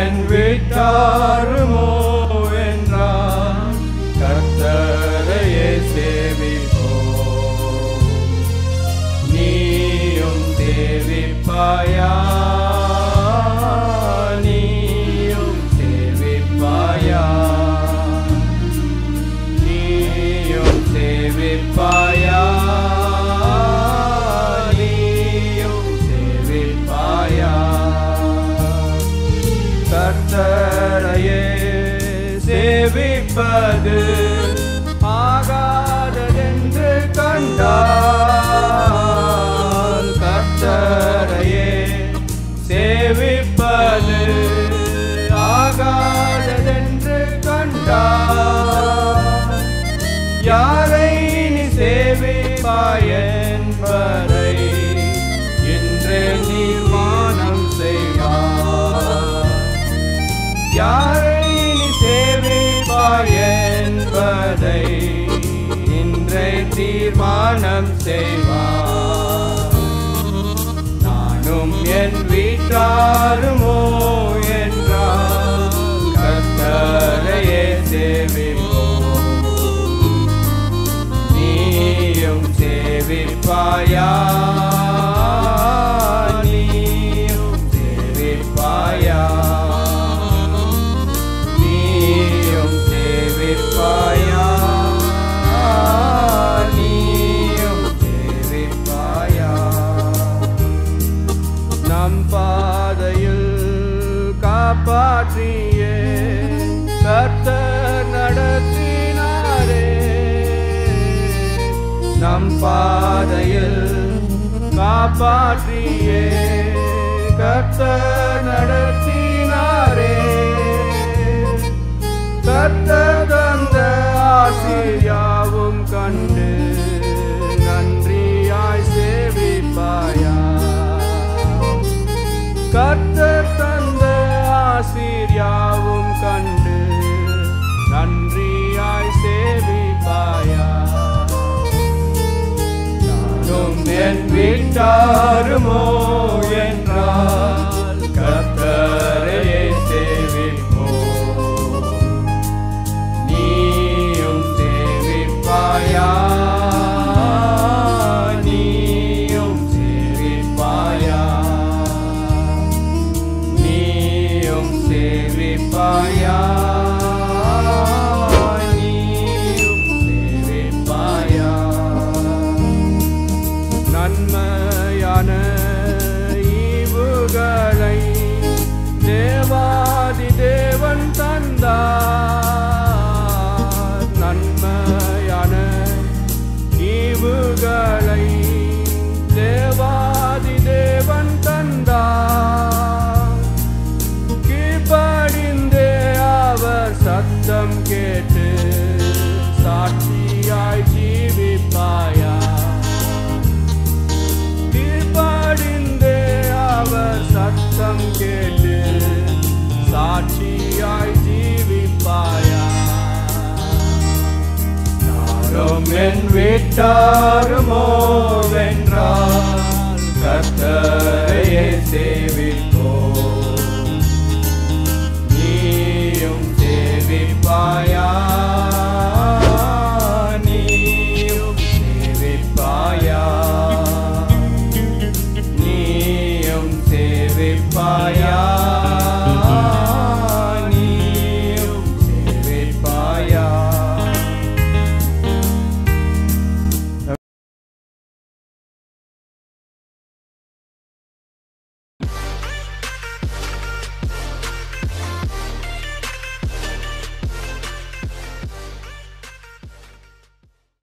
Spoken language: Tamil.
And we are mor. கர்த்தரையே சேவிப்பது ஆகாததென்று கண்டார் யாரை நீ சேவிப்பாய் என்பதை இன்றை தீர்மானம் செய்வார். நானும் என் வீட்டாருமோ என்றால் கத்தரையே சேவிப்போம். நீயும் சேவிப்பாயா? நம் பாதையில் காப்பாற்றியே. கர்த்தர் நடத்தினாரே. நம் பாதையில் காப்பாற்றியே. கர்த்தர் நடத்தினாரே. வீட்டாருமோ என்றால் கர்த்தரையே சேவிப்போம் நீயும் சேவிப்பாயா? நீயும் சேவிப்பாயா? நீயும் சேவிப்பாயா? நீயும் சேவிப்பாயா ஈவுகளை தேவாதி தேவன் தந்தார். நன்மையான ஈவுகளை தேவாதி தேவன் தந்தார். கீழ்படிந்தே அவர் சத்தம் கேட்டு சாட்சியாய் என் வீட்டாருமோ வென்றார் கத்த